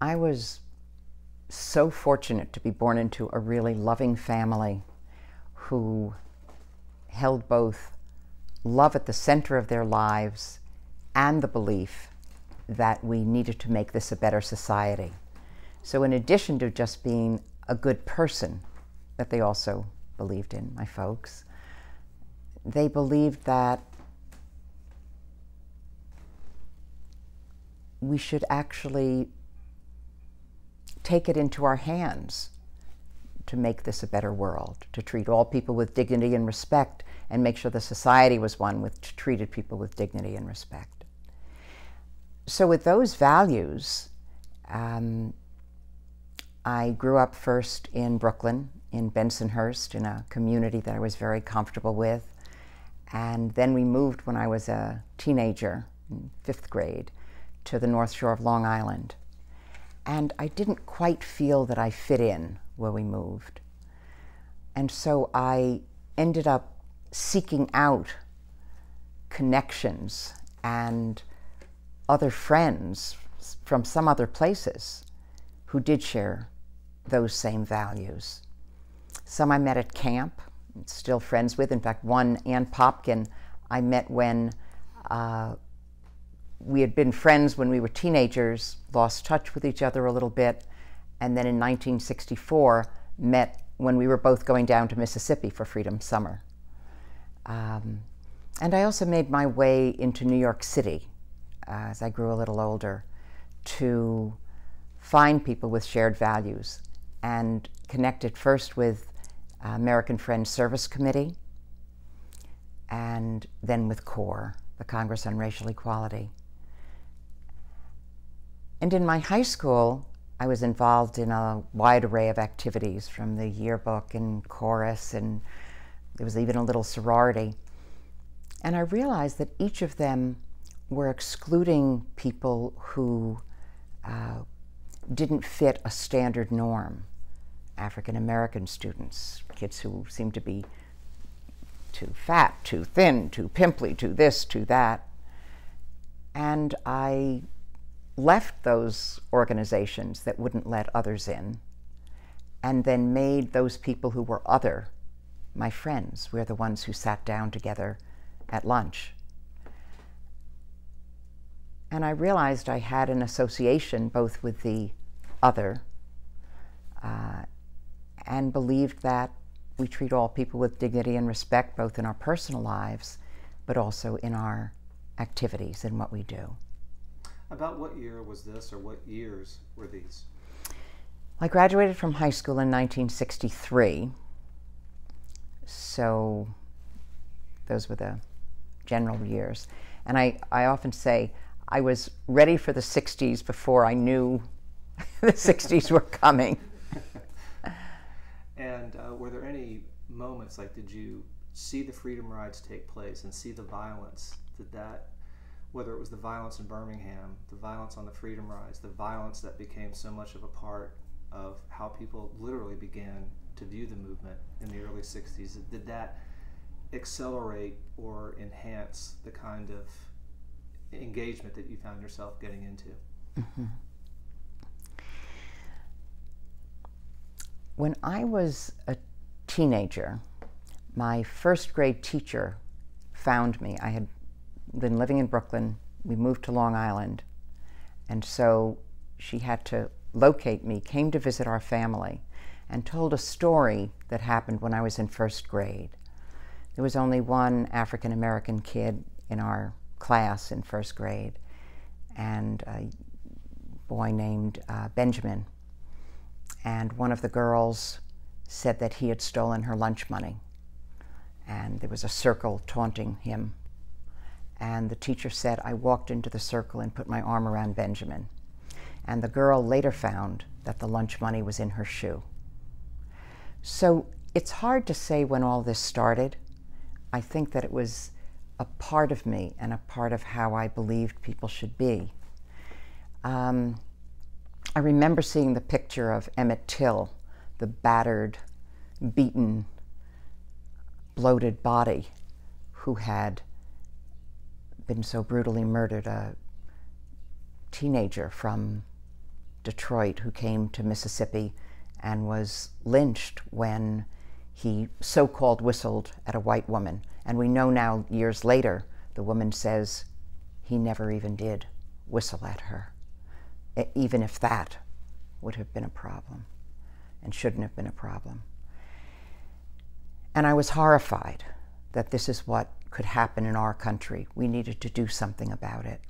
I was so fortunate to be born into a really loving family who held both love at the center of their lives and the belief that we needed to make this a better society. So, in addition to just being a good person that they also believed in, my folks, they believed that we should actually take it into our hands to make this a better world, to treat all people with dignity and respect, and make sure the society was one which treated people with dignity and respect. So, with those values, um, I grew up first in Brooklyn, in Bensonhurst, in a community that I was very comfortable with. And then we moved when I was a teenager, in fifth grade, to the North Shore of Long Island. And I didn't quite feel that I fit in where we moved. And so I ended up seeking out connections and other friends from some other places who did share those same values. Some I met at camp, still friends with. In fact, one, Ann Popkin, I met when uh, we had been friends when we were teenagers, lost touch with each other a little bit, and then in 1964 met when we were both going down to Mississippi for Freedom Summer. Um, and I also made my way into New York City uh, as I grew a little older to find people with shared values and connected first with American Friends Service Committee and then with CORE, the Congress on Racial Equality. And in my high school, I was involved in a wide array of activities from the yearbook and chorus, and there was even a little sorority. And I realized that each of them were excluding people who uh, didn't fit a standard norm. African American students, kids who seemed to be too fat, too thin, too pimply, too this, too that. And I left those organizations that wouldn't let others in and then made those people who were other my friends. We're the ones who sat down together at lunch. And I realized I had an association both with the other uh, and believed that we treat all people with dignity and respect both in our personal lives but also in our activities and what we do. About what year was this, or what years were these? I graduated from high school in 1963, so those were the general years. And I, I often say I was ready for the 60s before I knew the 60s were coming. and uh, were there any moments, like, did you see the freedom rides take place and see the violence? Did that whether it was the violence in Birmingham, the violence on the Freedom Rides, the violence that became so much of a part of how people literally began to view the movement in the early 60s, did that accelerate or enhance the kind of engagement that you found yourself getting into? Mm-hmm. When I was a teenager, my first grade teacher found me. I had been living in Brooklyn. We moved to Long Island. And so she had to locate me, came to visit our family, and told a story that happened when I was in first grade. There was only one African American kid in our class in first grade, and a boy named uh, Benjamin. And one of the girls said that he had stolen her lunch money. And there was a circle taunting him and the teacher said, I walked into the circle and put my arm around Benjamin. And the girl later found that the lunch money was in her shoe. So it's hard to say when all this started. I think that it was a part of me and a part of how I believed people should be. Um, I remember seeing the picture of Emmett Till, the battered, beaten, bloated body who had been so brutally murdered, a teenager from Detroit who came to Mississippi and was lynched when he so called whistled at a white woman. And we know now, years later, the woman says he never even did whistle at her, even if that would have been a problem and shouldn't have been a problem. And I was horrified that this is what could happen in our country. We needed to do something about it.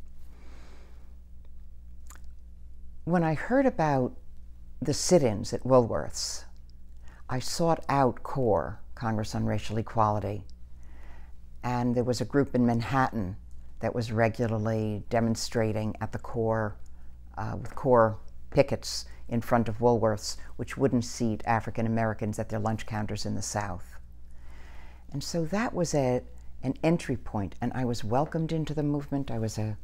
When I heard about the sit ins at Woolworth's, I sought out CORE, Congress on Racial Equality, and there was a group in Manhattan that was regularly demonstrating at the CORE uh, with CORE pickets in front of Woolworth's, which wouldn't seat African Americans at their lunch counters in the South. And so that was a, an entry point, and I was welcomed into the movement. I was a,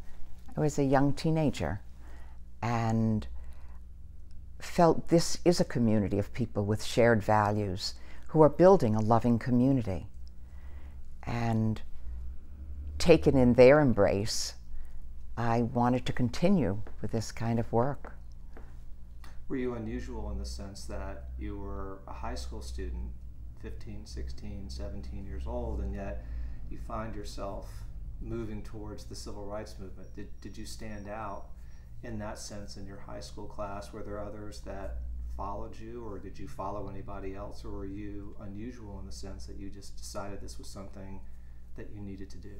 I was a young teenager, and felt this is a community of people with shared values who are building a loving community. And taken in their embrace, I wanted to continue with this kind of work. Were you unusual in the sense that you were a high school student, 15, 16, 17 years old, and yet you find yourself moving towards the civil rights movement? Did, did you stand out in that sense in your high school class? Were there others that followed you, or did you follow anybody else, or were you unusual in the sense that you just decided this was something that you needed to do?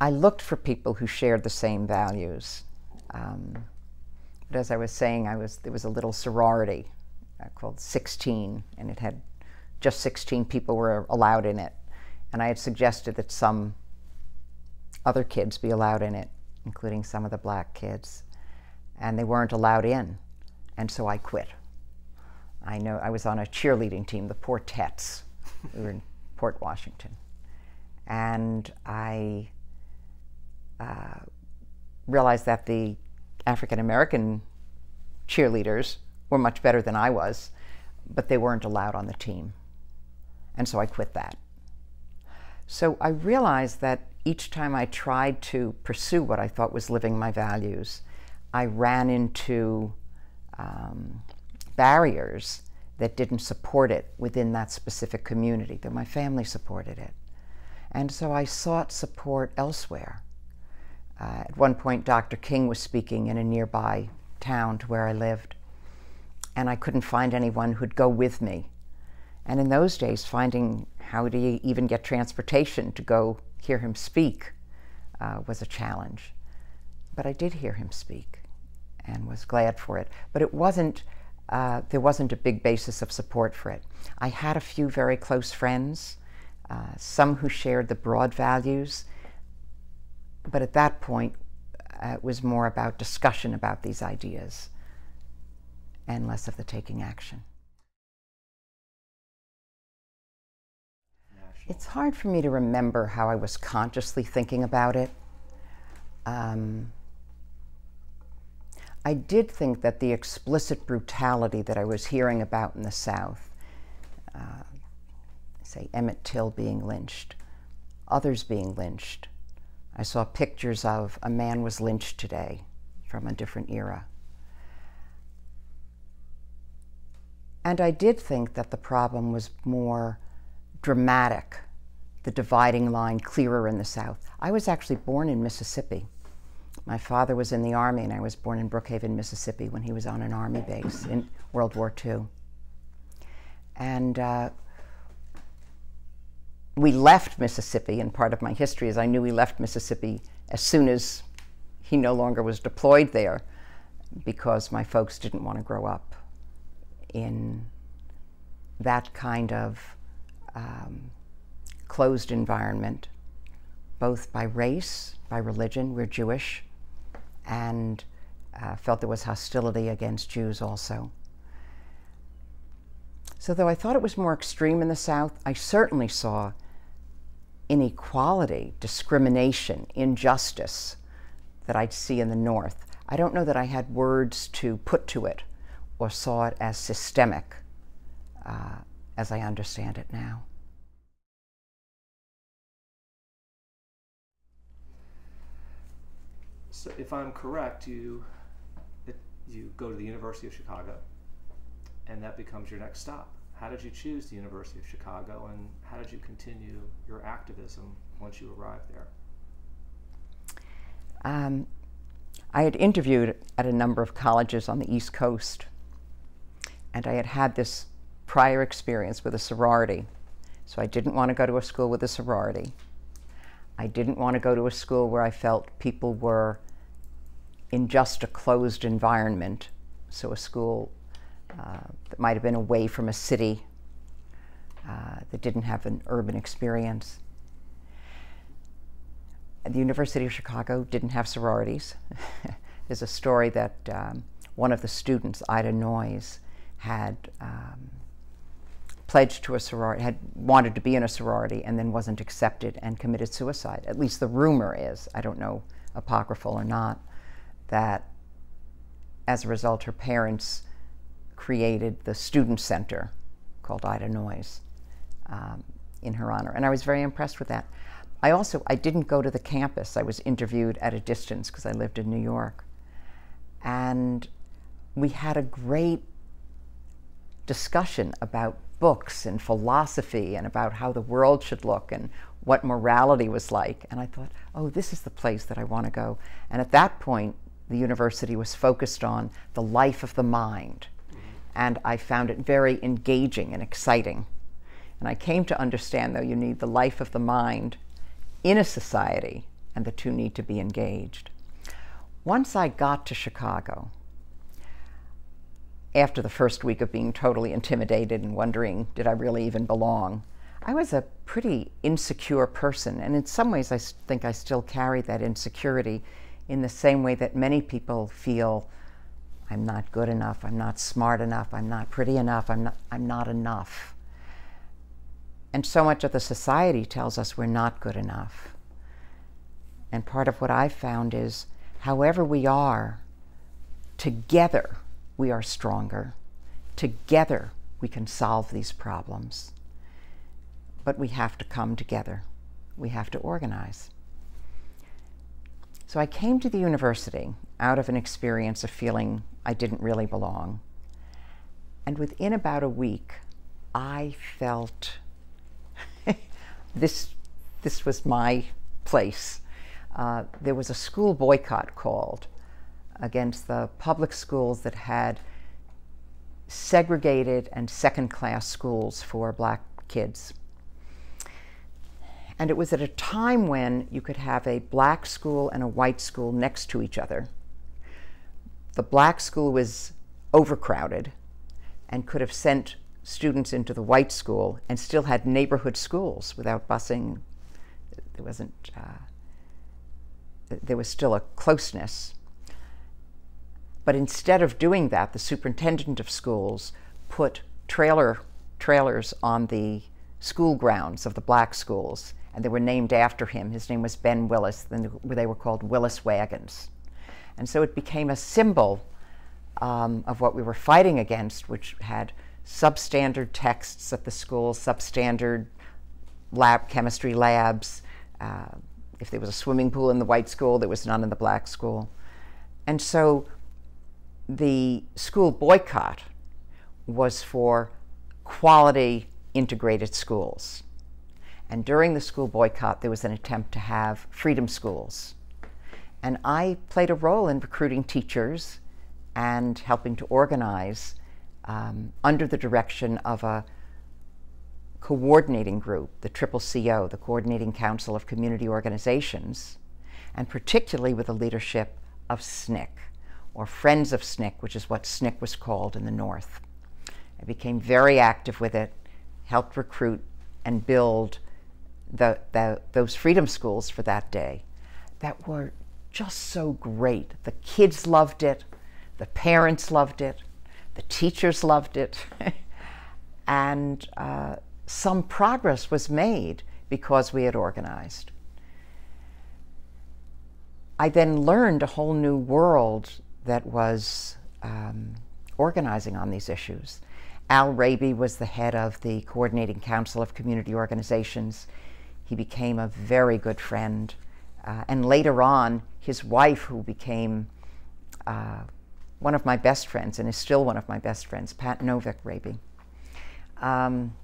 I looked for people who shared the same values. Um, but as I was saying, I was there was a little sorority uh, called 16, and it had just 16 people were allowed in it. And I had suggested that some other kids be allowed in it, including some of the black kids, and they weren't allowed in, and so I quit. I know I was on a cheerleading team, the Portettes. we were in Port Washington, and I uh, realized that the African American cheerleaders were much better than I was, but they weren't allowed on the team. And so I quit that. So I realized that each time I tried to pursue what I thought was living my values, I ran into um, barriers that didn't support it within that specific community, that my family supported it. And so I sought support elsewhere. Uh, at one point, Dr. King was speaking in a nearby town to where I lived, and I couldn't find anyone who'd go with me. And in those days, finding how do you even get transportation to go hear him speak uh, was a challenge. But I did hear him speak and was glad for it. But it wasn't, uh, there wasn't a big basis of support for it. I had a few very close friends, uh, some who shared the broad values but at that point, uh, it was more about discussion about these ideas and less of the taking action. It's hard for me to remember how I was consciously thinking about it. Um, I did think that the explicit brutality that I was hearing about in the South, uh, say Emmett Till being lynched, others being lynched, I saw pictures of a man was lynched today from a different era. And I did think that the problem was more dramatic, the dividing line clearer in the South. I was actually born in Mississippi. My father was in the Army, and I was born in Brookhaven, Mississippi, when he was on an Army base in World War II. And uh, we left Mississippi, and part of my history is I knew we left Mississippi as soon as he no longer was deployed there because my folks didn't want to grow up in that kind of um, closed environment, both by race, by religion, we're Jewish, and uh, felt there was hostility against Jews also. So, though I thought it was more extreme in the South, I certainly saw inequality, discrimination, injustice that I'd see in the North. I don't know that I had words to put to it or saw it as systemic uh, as I understand it now. So, if I'm correct, you you go to the University of Chicago, and that becomes your next stop. How did you choose the University of Chicago, and how did you continue your activism once you arrived there? Um, I had interviewed at a number of colleges on the East Coast, and I had had this prior experience with a sorority. So I didn't want to go to a school with a sorority. I didn't want to go to a school where I felt people were in just a closed environment. So a school uh, that might have been away from a city uh, that didn't have an urban experience. The University of Chicago didn't have sororities. There's a story that um, one of the students, Ida Noyes, had um, pledged to a sorority, had wanted to be in a sorority, and then wasn't accepted and committed suicide. At least the rumor is, I don't know, apocryphal or not, that as a result, her parents created the student center called Ida Noyes um, in her honor. And I was very impressed with that. I also, I didn't go to the campus. I was interviewed at a distance because I lived in New York. And we had a great discussion about books and philosophy and about how the world should look and what morality was like. And I thought, oh, this is the place that I want to go. And at that point, the university was focused on the life of the mind. And I found it very engaging and exciting. And I came to understand, though, you need the life of the mind in a society, and the two need to be engaged. Once I got to Chicago, after the first week of being totally intimidated and wondering, did I really even belong? I was a pretty insecure person, and in some ways, I think I still carry that insecurity in the same way that many people feel I'm not good enough, I'm not smart enough, I'm not pretty enough, I'm not, I'm not enough. And so much of the society tells us we're not good enough. And part of what I've found is however we are, together we are stronger. Together we can solve these problems. But we have to come together, we have to organize. So I came to the university out of an experience of feeling I didn't really belong. And within about a week, I felt this, this was my place. Uh, there was a school boycott called against the public schools that had segregated and second class schools for black kids. And it was at a time when you could have a black school and a white school next to each other. The black school was overcrowded and could have sent students into the white school and still had neighborhood schools without busing. There wasn't, uh, there was still a closeness. But instead of doing that, the superintendent of schools put trailer trailers on the school grounds of the black schools, and they were named after him. His name was Ben Willis, and they were called Willis wagons. And so it became a symbol um, of what we were fighting against, which had substandard texts at the school, substandard lab chemistry labs. Uh, if there was a swimming pool in the white school, there was none in the black school. And so the school boycott was for quality integrated schools. And during the school boycott, there was an attempt to have freedom schools. And I played a role in recruiting teachers and helping to organize um, under the direction of a coordinating group, the Triple CO, the Coordinating Council of Community Organizations, and particularly with the leadership of SNCC, or Friends of SNCC, which is what SNCC was called in the North. I became very active with it, helped recruit and build the, the, those freedom schools for that day that were just so great. The kids loved it, the parents loved it, the teachers loved it, and uh, some progress was made because we had organized. I then learned a whole new world that was um, organizing on these issues. Al Raby was the head of the Coordinating Council of Community Organizations. He became a very good friend. Uh, and later on, his wife, who became uh, one of my best friends and is still one of my best friends, Pat Novick Raby. Um,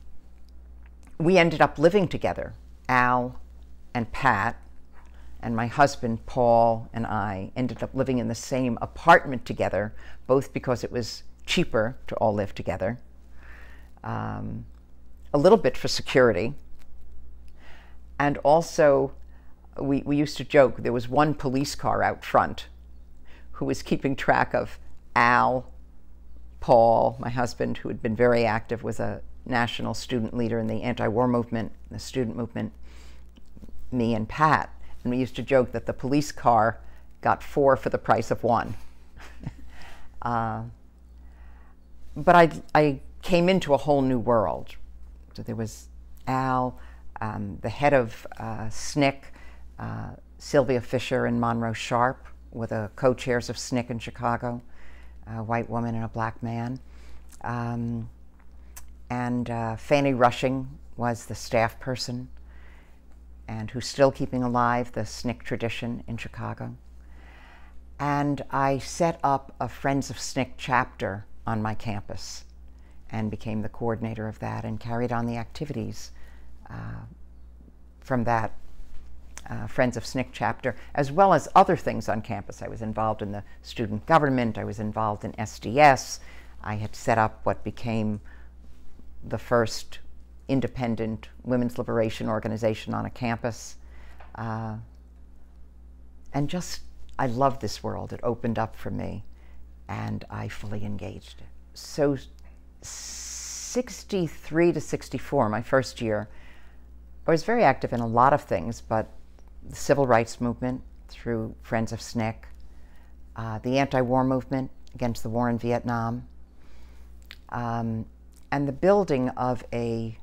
we ended up living together, Al and Pat, and my husband, Paul, and I ended up living in the same apartment together, both because it was cheaper to all live together, um, a little bit for security, and also we, we used to joke there was one police car out front who was keeping track of Al, Paul, my husband, who had been very active, was a national student leader in the anti war movement, the student movement, me and Pat. And we used to joke that the police car got four for the price of one. uh, but I, I came into a whole new world. So there was Al, um, the head of uh, SNCC, uh, Sylvia Fisher and Monroe Sharp were the co-chairs of SNCC in Chicago, a white woman and a black man. Um, and uh, Fanny Rushing was the staff person and who's still keeping alive the SNCC tradition in Chicago. And I set up a Friends of SNCC chapter on my campus and became the coordinator of that and carried on the activities uh, from that uh, Friends of SNCC chapter, as well as other things on campus. I was involved in the student government, I was involved in SDS, I had set up what became the first independent women's liberation organization on a campus. Uh, and just, I loved this world. It opened up for me, and I fully engaged. So, 63 to 64, my first year, I was very active in a lot of things, but the civil rights movement through Friends of SNCC, uh, the anti war movement against the war in Vietnam, um, and the building of a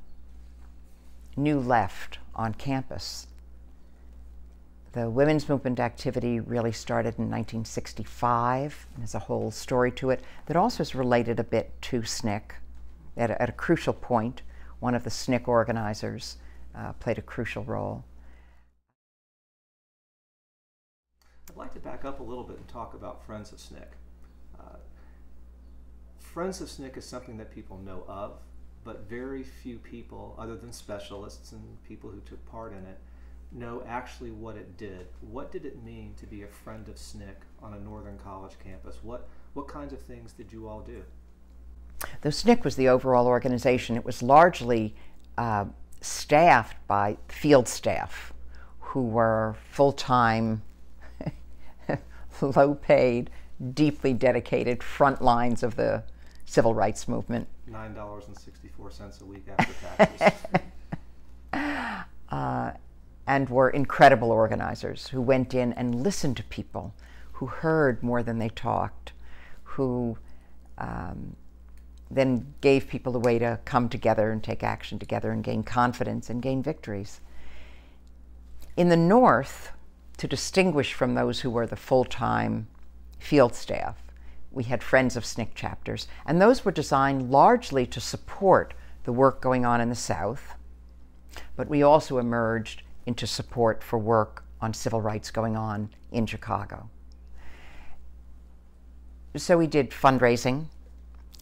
new left on campus. The women's movement activity really started in 1965. There's a whole story to it that also is related a bit to SNCC. At a, at a crucial point, one of the SNCC organizers uh, played a crucial role. I'd like to back up a little bit and talk about Friends of SNCC. Uh, Friends of SNCC is something that people know of, but very few people, other than specialists and people who took part in it, know actually what it did. What did it mean to be a friend of SNCC on a Northern College campus? What, what kinds of things did you all do? The SNCC was the overall organization. It was largely uh, staffed by field staff who were full time, low paid, deeply dedicated front lines of the civil rights movement. $9.64 a week after taxes. uh, and were incredible organizers who went in and listened to people, who heard more than they talked, who um, then gave people a way to come together and take action together and gain confidence and gain victories. In the North, to distinguish from those who were the full time field staff, we had Friends of SNCC chapters, and those were designed largely to support the work going on in the South, but we also emerged into support for work on civil rights going on in Chicago. So we did fundraising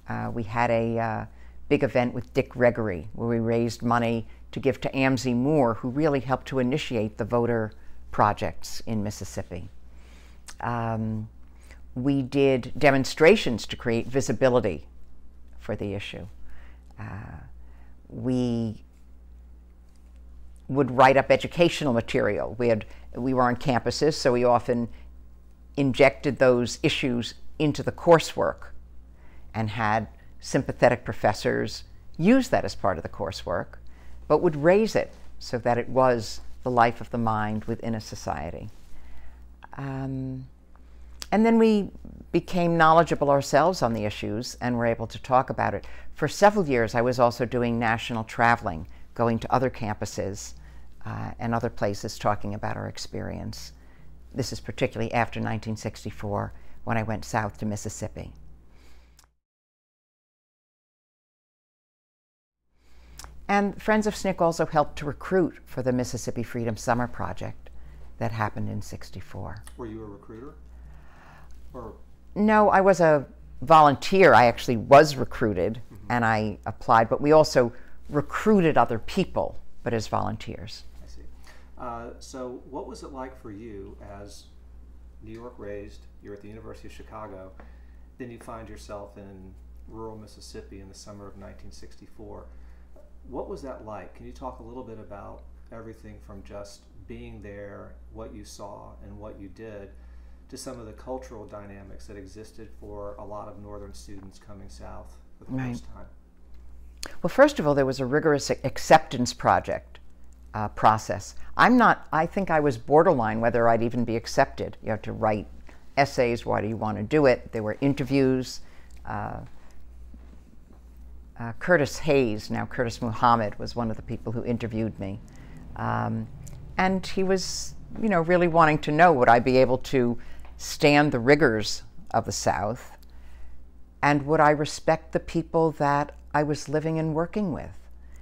uh, we had a uh, big event with Dick Gregory where we raised money to give to Amzie Moore, who really helped to initiate the voter projects in Mississippi. Um, we did demonstrations to create visibility for the issue. Uh, we would write up educational material. We had we were on campuses, so we often injected those issues into the coursework and had sympathetic professors use that as part of the coursework, but would raise it so that it was the life of the mind within a society. Um, and then we became knowledgeable ourselves on the issues and were able to talk about it. For several years, I was also doing national traveling, going to other campuses uh, and other places talking about our experience. This is particularly after 1964 when I went south to Mississippi. And Friends of SNCC also helped to recruit for the Mississippi Freedom Summer Project that happened in 64. Were you a recruiter? Or No, I was a volunteer. I actually was recruited mm-hmm. and I applied, but we also recruited other people, but as volunteers. I see. Uh, so, what was it like for you as New York raised? You're at the University of Chicago, then you find yourself in rural Mississippi in the summer of 1964. What was that like? Can you talk a little bit about everything from just being there, what you saw, and what you did, to some of the cultural dynamics that existed for a lot of northern students coming south for the right. first time? Well, first of all, there was a rigorous acceptance project uh, process. I'm not, I think I was borderline whether I'd even be accepted. You have to write essays, why do you want to do it? There were interviews. Uh, uh, Curtis Hayes, now Curtis Muhammad, was one of the people who interviewed me. Um, and he was, you know, really wanting to know would I be able to stand the rigors of the South and would I respect the people that I was living and working with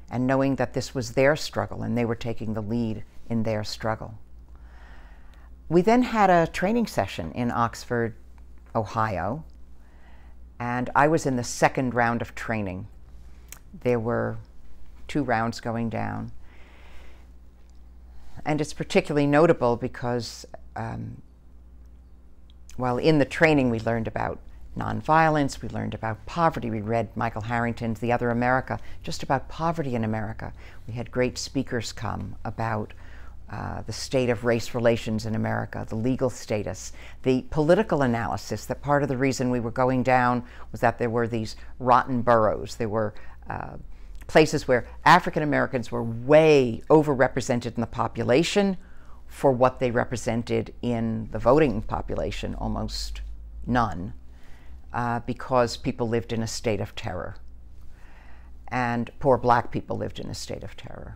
and knowing that this was their struggle and they were taking the lead in their struggle. We then had a training session in Oxford, Ohio, and I was in the second round of training. There were two rounds going down. And it's particularly notable because um, while in the training we learned about nonviolence, we learned about poverty. We read Michael Harrington's The Other America, just about poverty in America. We had great speakers come about uh, the state of race relations in America, the legal status, the political analysis. That part of the reason we were going down was that there were these rotten boroughs. There were uh, places where African Americans were way overrepresented in the population for what they represented in the voting population, almost none, uh, because people lived in a state of terror. And poor black people lived in a state of terror.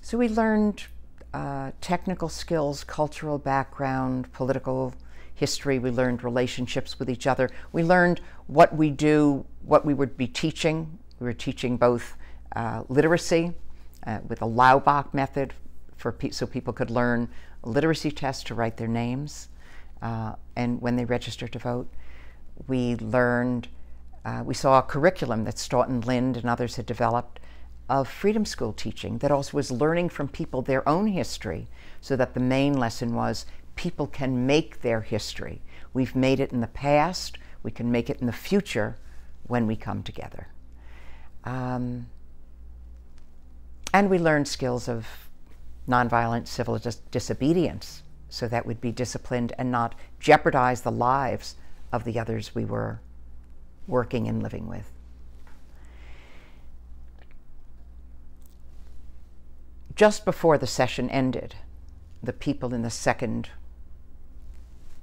So we learned uh, technical skills, cultural background, political history. We learned relationships with each other. We learned what we do, what we would be teaching. We were teaching both uh, literacy uh, with a Laubach method for pe- so people could learn literacy tests to write their names uh, and when they register to vote. We learned, uh, we saw a curriculum that Staughton Lynd and others had developed of freedom school teaching that also was learning from people their own history so that the main lesson was people can make their history. We've made it in the past, we can make it in the future when we come together. Um, and we learned skills of nonviolent civil dis- disobedience so that we'd be disciplined and not jeopardize the lives of the others we were working and living with. just before the session ended, the people in the second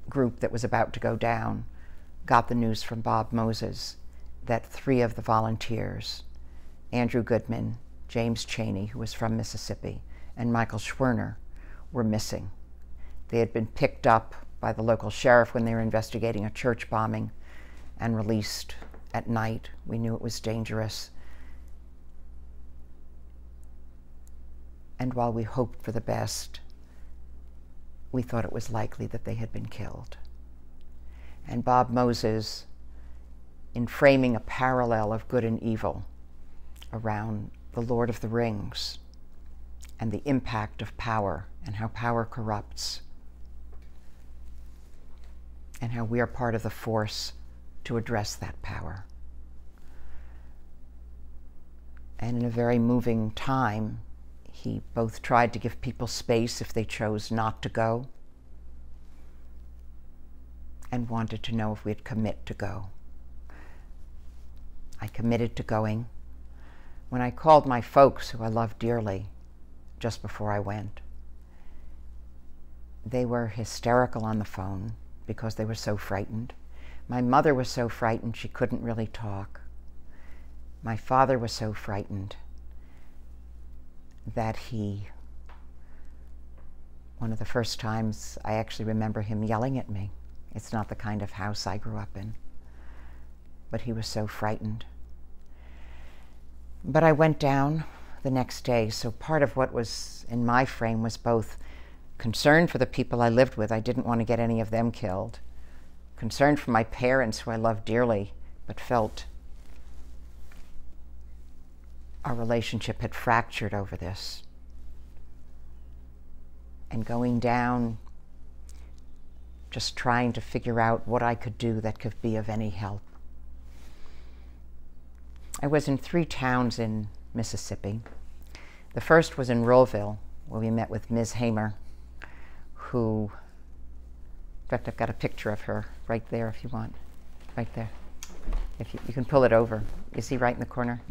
group that was about to go down got the news from Bob Moses that three of the volunteers, Andrew Goodman, James Chaney, who was from Mississippi, and Michael Schwerner, were missing. They had been picked up by the local sheriff when they were investigating a church bombing and released at night. We knew it was dangerous. and while we hoped for the best, we thought it was likely that they had been killed. And Bob Moses, in framing a parallel of good and evil around the Lord of the Rings and the impact of power and how power corrupts, and how we are part of the force to address that power. And in a very moving time, he both tried to give people space if they chose not to go and wanted to know if we'd commit to go. I committed to going. When I called my folks, who I love dearly, just before I went, they were hysterical on the phone because they were so frightened. My mother was so frightened she couldn't really talk. My father was so frightened that he, one of the first times I actually remember him yelling at me. It's not the kind of house I grew up in. But he was so frightened. But I went down the next day, so part of what was in my frame was both concern for the people I lived with. I didn't want to get any of them killed, concern for my parents, who I loved dearly, but felt our relationship had fractured over this. And going down, just trying to figure out what I could do that could be of any help. I was in three towns in Mississippi. The first was in Ruleville, where we met with Ms. Hamer, who, in fact, I've got a picture of her right there if you want, right there. If you, you can pull it over. You see right in the corner?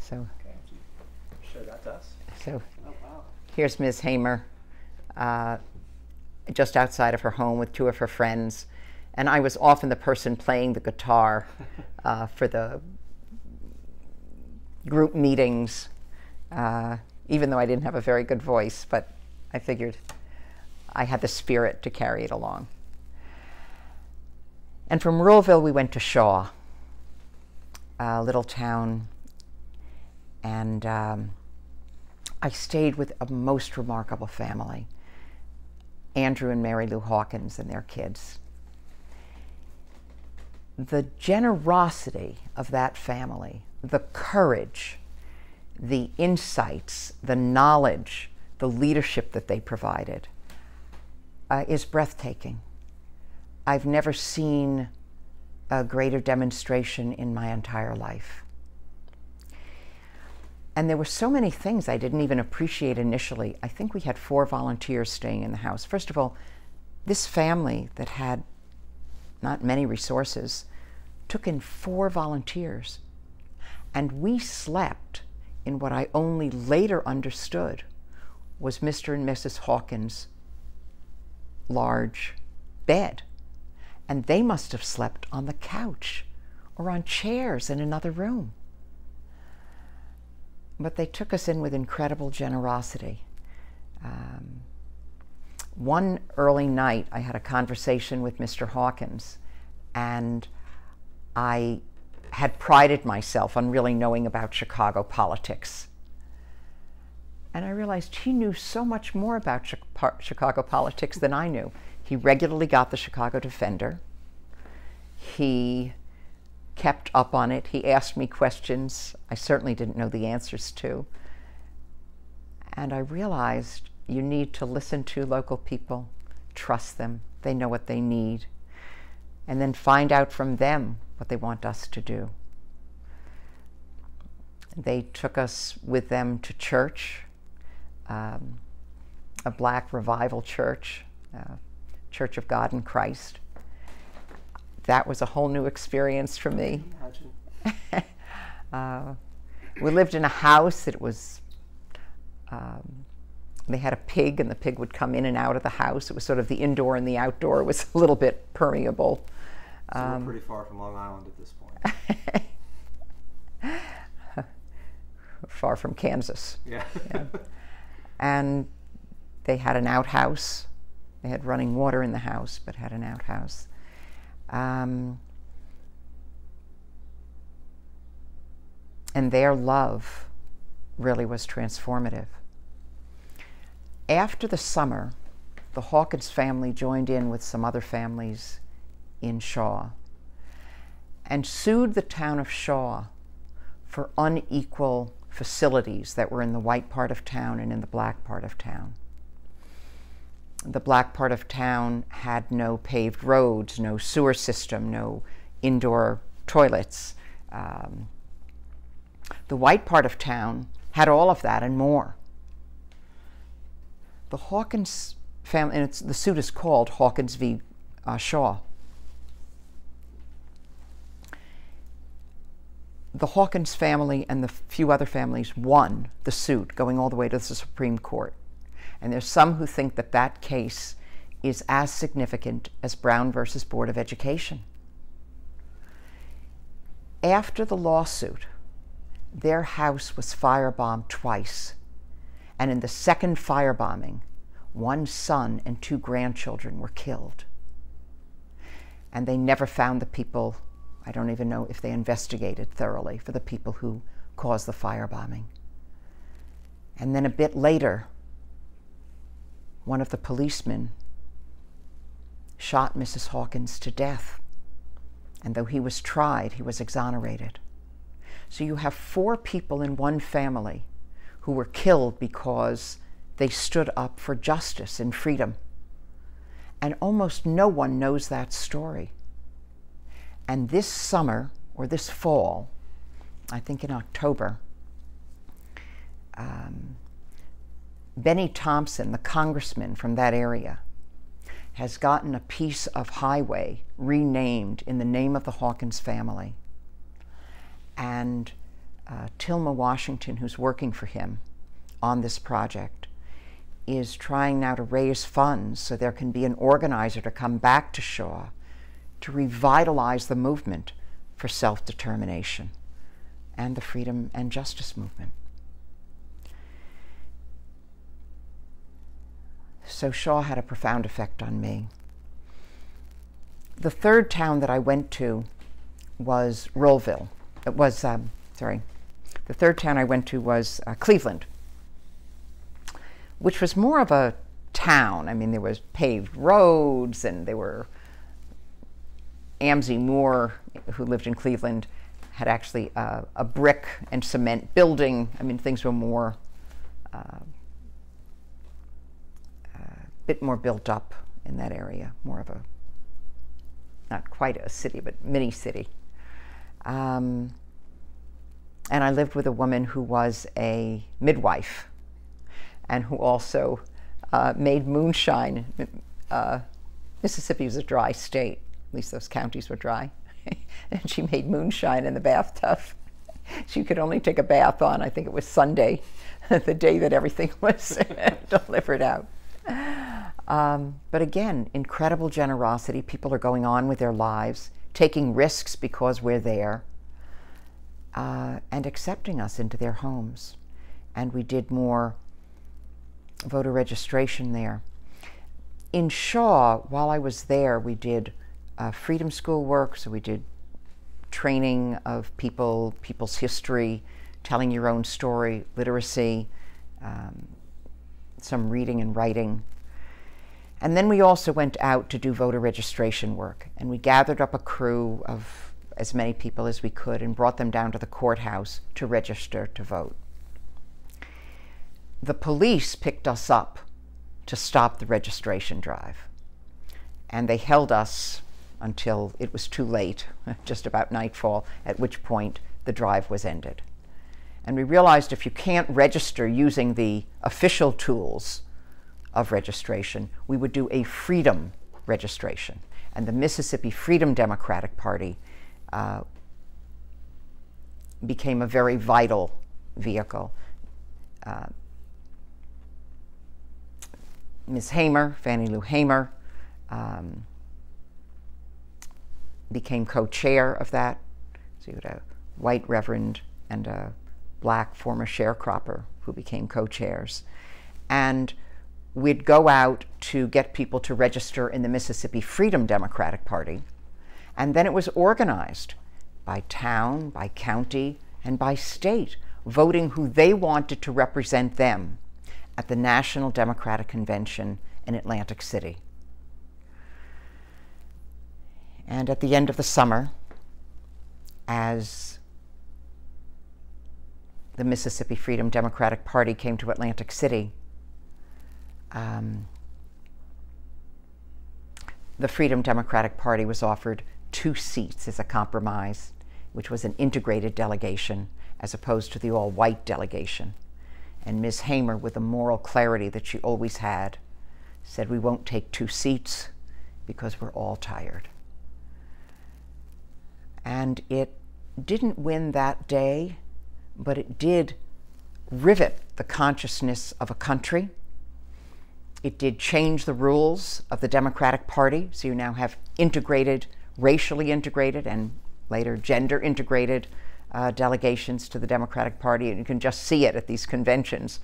So, Okay, if you show that to us. so Oh, wow. here's Ms. Hamer, uh, just outside of her home with two of her friends. And I was often the person playing the guitar uh, for the group meetings, uh, even though I didn't have a very good voice, but I figured I had the spirit to carry it along. And from Ruleville, we went to Shaw, a little town, and um, I stayed with a most remarkable family Andrew and Mary Lou Hawkins and their kids. The generosity of that family, the courage, the insights, the knowledge, the leadership that they provided uh, is breathtaking. I've never seen a greater demonstration in my entire life. And there were so many things I didn't even appreciate initially. I think we had four volunteers staying in the house. First of all, this family that had not many resources took in four volunteers. And we slept in what I only later understood was Mr. and Mrs. Hawkins' large bed. And they must have slept on the couch or on chairs in another room. But they took us in with incredible generosity. Um, one early night, I had a conversation with Mr. Hawkins, and I had prided myself on really knowing about Chicago politics. And I realized he knew so much more about Chicago politics than I knew. He regularly got the Chicago Defender. He kept up on it. He asked me questions I certainly didn't know the answers to. And I realized you need to listen to local people, trust them, they know what they need, and then find out from them what they want us to do. They took us with them to church, um, a black revival church, uh, Church of God in Christ. That was a whole new experience for me. Uh, we lived in a house. It was, um, they had a pig, and the pig would come in and out of the house. It was sort of the indoor and the outdoor was a little bit permeable. So Um, we're pretty far from Long Island at this point. Far from Kansas. Yeah. And they had an outhouse. They had running water in the house, but had an outhouse. Um, and their love really was transformative. After the summer, the Hawkins family joined in with some other families in Shaw and sued the town of Shaw for unequal facilities that were in the white part of town and in the black part of town. The black part of town had no paved roads, no sewer system, no indoor toilets. Um, the white part of town had all of that and more. The Hawkins family, and it's, the suit is called Hawkins v. Uh, Shaw. The Hawkins family and the few other families won the suit, going all the way to the Supreme Court. And there's some who think that that case is as significant as Brown versus Board of Education. After the lawsuit, their house was firebombed twice. And in the second firebombing, one son and two grandchildren were killed. And they never found the people, I don't even know if they investigated thoroughly for the people who caused the firebombing. And then a bit later, one of the policemen shot Mrs. Hawkins to death. And though he was tried, he was exonerated. So you have four people in one family who were killed because they stood up for justice and freedom. And almost no one knows that story. And this summer, or this fall, I think in October, um, Bennie Thompson, the congressman from that area, has gotten a piece of highway renamed in the name of the Hawkins family. And uh, Tilma Washington, who's working for him on this project, is trying now to raise funds so there can be an organizer to come back to Shaw to revitalize the movement for self determination and the freedom and justice movement. So Shaw had a profound effect on me. The third town that I went to was Ruleville. It was, um, sorry, the third town I went to was uh, Cleveland, which was more of a town. I mean, there was paved roads, and there were Amzie Moore, who lived in Cleveland, had actually uh, a brick and cement building. I mean, things were more, uh, a uh, bit more built up in that area, more of a, not quite a city, but mini city. Um, and I lived with a woman who was a midwife and who also uh, made moonshine. Uh, Mississippi was a dry state, at least those counties were dry. and she made moonshine in the bathtub. she could only take a bath on, I think it was Sunday, the day that everything was delivered out. Um, but again, incredible generosity. People are going on with their lives, taking risks because we're there, uh, and accepting us into their homes. And we did more voter registration there. In Shaw, while I was there, we did uh, Freedom School work, so we did training of people, people's history, telling your own story, literacy, um, some reading and writing. And then we also went out to do voter registration work, and we gathered up a crew of as many people as we could and brought them down to the courthouse to register to vote. The police picked us up to stop the registration drive, and they held us until it was too late, just about nightfall, at which point the drive was ended. And we realized if you can't register using the official tools of registration, we would do a freedom registration. And the Mississippi Freedom Democratic Party uh, became a very vital vehicle. Uh, Ms. Hamer, Fannie Lou Hamer, um, became co-chair of that. So you had a white reverend and a black former sharecropper who became co-chairs. And we'd go out to get people to register in the Mississippi Freedom Democratic Party. And then it was organized by town, by county, and by state, voting who they wanted to represent them at the National Democratic Convention in Atlantic City. And at the end of the summer, as the Mississippi Freedom Democratic Party came to Atlantic City, um, the Freedom Democratic Party was offered two seats as a compromise, which was an integrated delegation as opposed to the all white delegation. And Ms. Hamer, with the moral clarity that she always had, said, We won't take two seats because we're all tired. And it didn't win that day, but it did rivet the consciousness of a country. It did change the rules of the Democratic Party, so you now have integrated, racially integrated, and later gender integrated uh, delegations to the Democratic Party, and you can just see it at these conventions.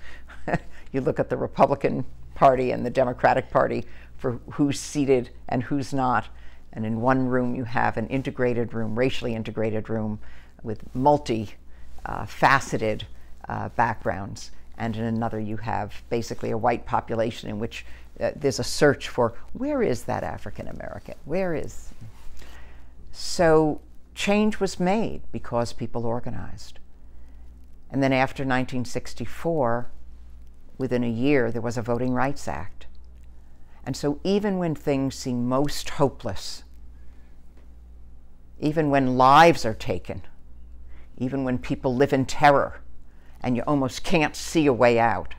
you look at the Republican Party and the Democratic Party for who's seated and who's not, and in one room, you have an integrated room, racially integrated room with multi uh, faceted uh, backgrounds. And in another, you have basically a white population in which uh, there's a search for where is that African American? Where is? So change was made because people organized. And then after 1964, within a year, there was a Voting Rights Act. And so even when things seem most hopeless, even when lives are taken, even when people live in terror and you almost can't see a way out,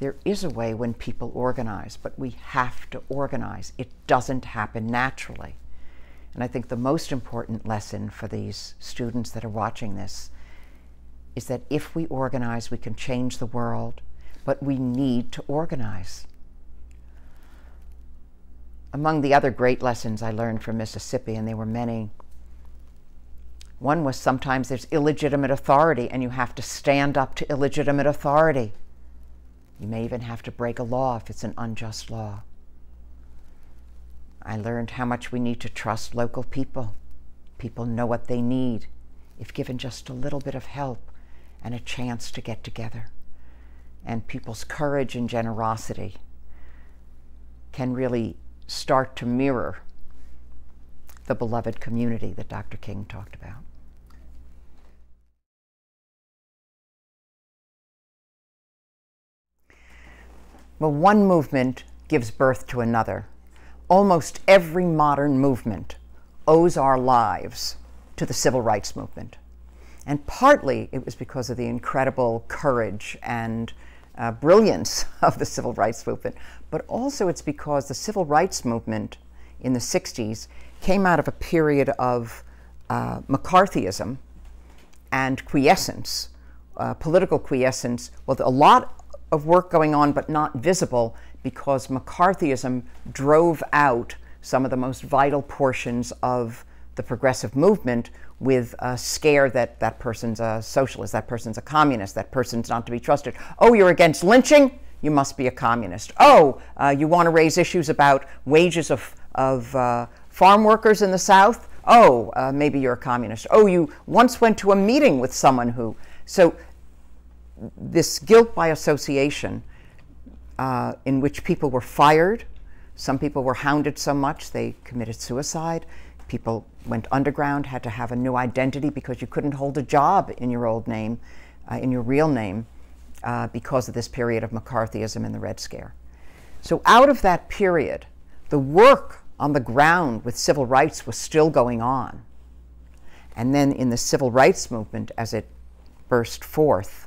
there is a way when people organize, but we have to organize. It doesn't happen naturally. And I think the most important lesson for these students that are watching this is that if we organize, we can change the world, but we need to organize. Among the other great lessons I learned from Mississippi, and there were many, one was sometimes there's illegitimate authority and you have to stand up to illegitimate authority. You may even have to break a law if it's an unjust law. I learned how much we need to trust local people. People know what they need if given just a little bit of help and a chance to get together. And people's courage and generosity can really start to mirror the beloved community that Dr. King talked about. Well, one movement gives birth to another. Almost every modern movement owes our lives to the civil rights movement. And partly it was because of the incredible courage and uh, brilliance of the civil rights movement, but also it's because the civil rights movement in the 60s came out of a period of uh, McCarthyism and quiescence, uh, political quiescence, with a lot of work going on but not visible because McCarthyism drove out some of the most vital portions of the progressive movement with a scare that that person's a socialist, that person's a communist, that person's not to be trusted. Oh, you're against lynching? You must be a communist. Oh, uh, you want to raise issues about wages of, of uh, farm workers in the South? Oh, uh, maybe you're a communist. Oh, you once went to a meeting with someone who. So this guilt by association, uh, in which people were fired, some people were hounded so much they committed suicide. People went underground, had to have a new identity because you couldn't hold a job in your old name, uh, in your real name, uh, because of this period of McCarthyism and the Red Scare. So, out of that period, the work on the ground with civil rights was still going on. And then in the civil rights movement, as it burst forth,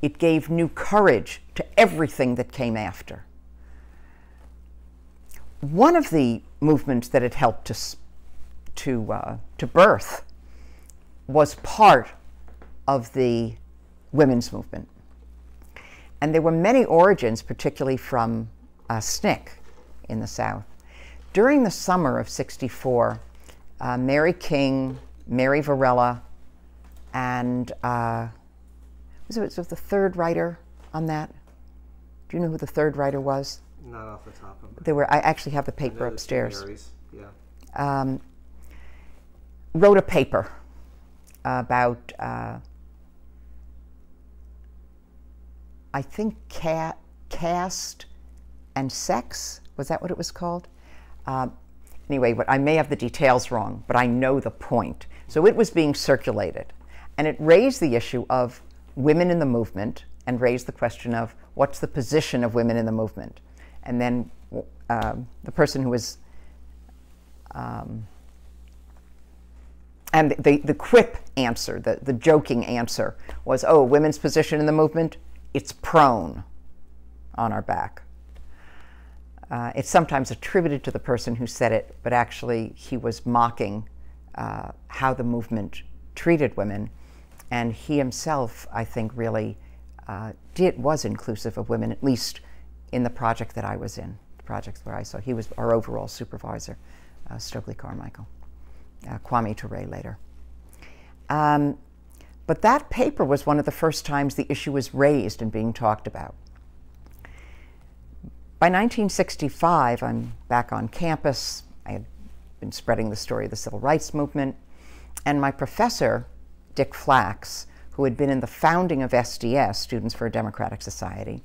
it gave new courage to everything that came after. One of the movements that it helped to, to, uh, to birth was part of the women's movement. And there were many origins, particularly from uh, SNCC in the South. During the summer of 64, uh, Mary King, Mary Varela, and uh, was it, was it the third writer on that? Do you know who the third writer was? Not off the top of my There were. I actually have the paper upstairs. Marys, Yeah. Um, wrote a paper about. Uh, I think cat, caste and sex was that what it was called? Um, anyway, I may have the details wrong, but I know the point. So it was being circulated, and it raised the issue of women in the movement and raised the question of what's the position of women in the movement. And then um, the person who was, um, and the, the quip answer, the, the joking answer was, oh, women's position in the movement, it's prone on our back. Uh, it's sometimes attributed to the person who said it, but actually he was mocking uh, how the movement treated women. And he himself, I think, really uh, did was inclusive of women, at least in the project that I was in, the projects where I saw. He was our overall supervisor, uh, Stokely Carmichael, uh, Kwame Ture later. Um, but that paper was one of the first times the issue was raised and being talked about. By 1965, I'm back on campus. I had been spreading the story of the civil rights movement, and my professor, Dick Flacks, who had been in the founding of SDS, Students for a Democratic Society,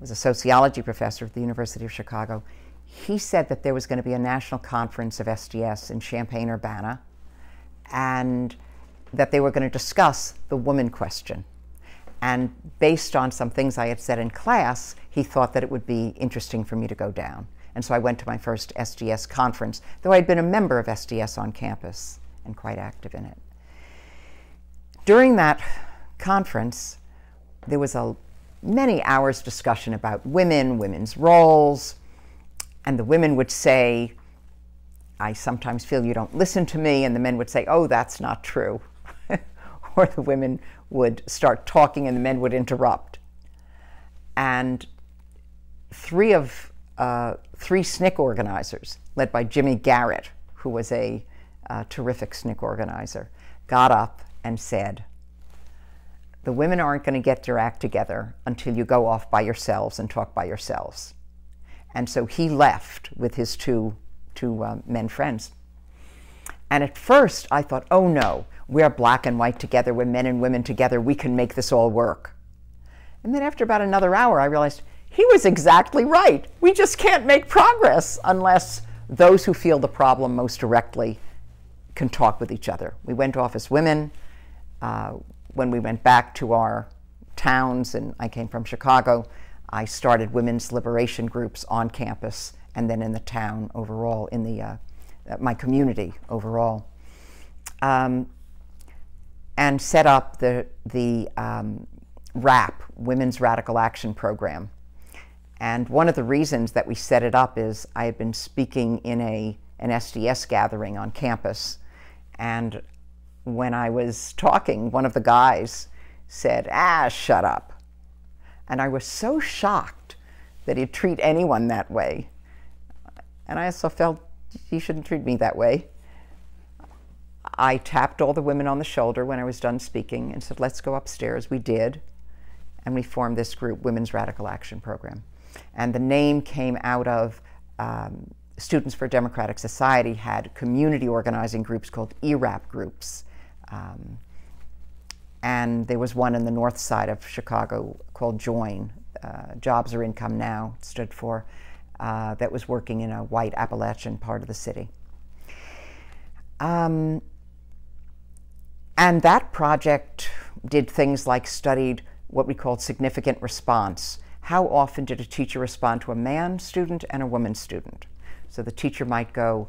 was a sociology professor at the University of Chicago. He said that there was going to be a national conference of SDS in Champaign Urbana and that they were going to discuss the woman question. And based on some things I had said in class, he thought that it would be interesting for me to go down. And so I went to my first SDS conference, though I'd been a member of SDS on campus and quite active in it. During that conference, there was a many hours discussion about women, women's roles, and the women would say, I sometimes feel you don't listen to me, and the men would say, Oh, that's not true. or the women would start talking and the men would interrupt. And three of uh, three SNCC organizers, led by Jimmy Garrett, who was a uh, terrific SNCC organizer, got up and said, the women aren't going to get their act together until you go off by yourselves and talk by yourselves. And so he left with his two, two uh, men friends. And at first I thought, oh no, we're black and white together, we're men and women together, we can make this all work. And then after about another hour, I realized he was exactly right. We just can't make progress unless those who feel the problem most directly can talk with each other. We went off as women. Uh, when we went back to our towns, and I came from Chicago, I started women's liberation groups on campus and then in the town overall, in the, uh, my community overall. Um, and set up the, the um, WRAP, Women's Radical Action Program. And one of the reasons that we set it up is I had been speaking in a, an SDS gathering on campus, and when I was talking, one of the guys said, Ah, shut up. And I was so shocked that he'd treat anyone that way. And I also felt he shouldn't treat me that way. I tapped all the women on the shoulder when I was done speaking and said, Let's go upstairs. We did. And we formed this group, Women's Radical Action Program. And the name came out of um, Students for Democratic Society had community organizing groups called ERAP groups. Um, and there was one in the north side of Chicago called Join, uh, Jobs or Income Now, stood for, uh, that was working in a white Appalachian part of the city. Um, and that project did things like studied what we called significant response. How often did a teacher respond to a man student and a woman student? So the teacher might go,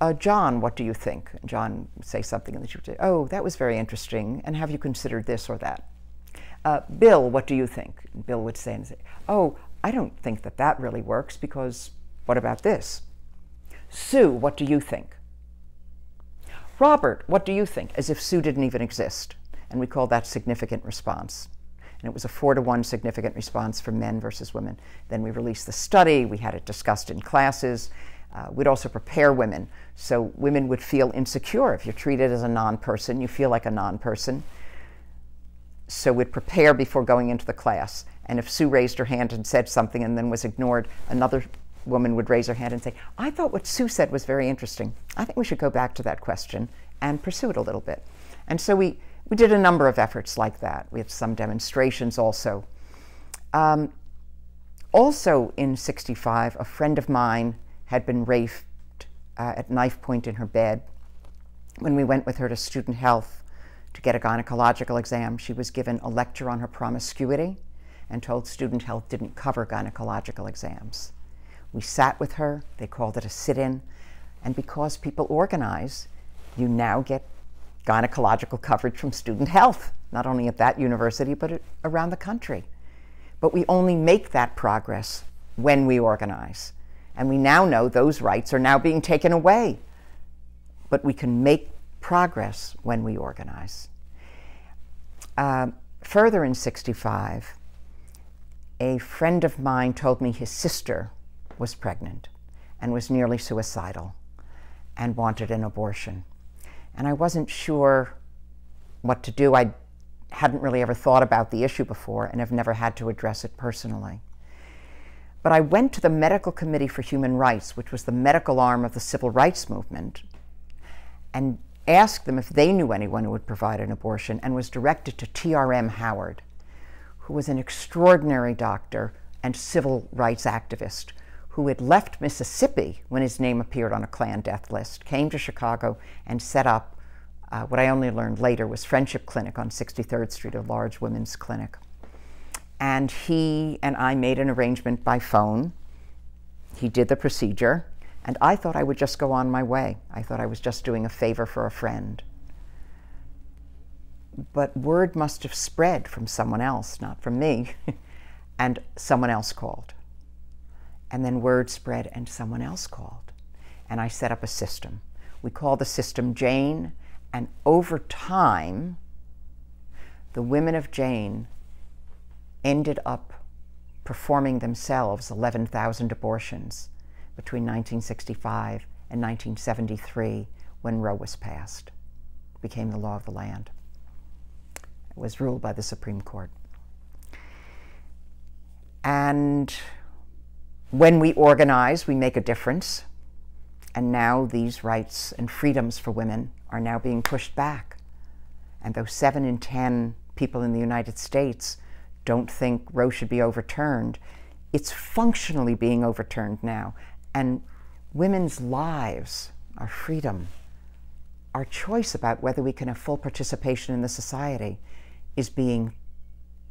uh, John, what do you think? John say something, and the teacher would say, Oh, that was very interesting, and have you considered this or that? Uh, Bill, what do you think? And Bill would say, and say, Oh, I don't think that that really works because what about this? Sue, what do you think? Robert, what do you think? As if Sue didn't even exist. And we call that significant response. And it was a four to one significant response for men versus women. Then we released the study, we had it discussed in classes. Uh, we'd also prepare women. So women would feel insecure. If you're treated as a non person, you feel like a non person. So we'd prepare before going into the class. And if Sue raised her hand and said something and then was ignored, another woman would raise her hand and say, I thought what Sue said was very interesting. I think we should go back to that question and pursue it a little bit. And so we, we did a number of efforts like that. We had some demonstrations also. Um, also in 65, a friend of mine had been raped uh, at knife point in her bed. When we went with her to student health to get a gynecological exam, she was given a lecture on her promiscuity and told student health didn't cover gynecological exams. We sat with her, they called it a sit in, and because people organize, you now get gynecological coverage from student health, not only at that university, but around the country. But we only make that progress when we organize. And we now know those rights are now being taken away. But we can make progress when we organize. Uh, further in 65, a friend of mine told me his sister was pregnant and was nearly suicidal and wanted an abortion. And I wasn't sure what to do. I hadn't really ever thought about the issue before and have never had to address it personally. But I went to the Medical Committee for Human Rights, which was the medical arm of the civil rights movement, and asked them if they knew anyone who would provide an abortion, and was directed to T.R.M. Howard, who was an extraordinary doctor and civil rights activist who had left Mississippi when his name appeared on a Klan death list, came to Chicago and set up uh, what I only learned later was Friendship Clinic on 63rd Street, a large women's clinic. And he and I made an arrangement by phone. He did the procedure, and I thought I would just go on my way. I thought I was just doing a favor for a friend. But word must have spread from someone else, not from me, and someone else called. And then word spread, and someone else called. And I set up a system. We call the system Jane and over time, the women of Jane ended up performing themselves 11,000 abortions between 1965 and 1973 when Roe was passed, became the law of the land. It was ruled by the Supreme Court. And when we organize, we make a difference. And now these rights and freedoms for women are now being pushed back. And though seven in 10 people in the United States don't think Roe should be overturned, it's functionally being overturned now. And women's lives, our freedom, our choice about whether we can have full participation in the society is being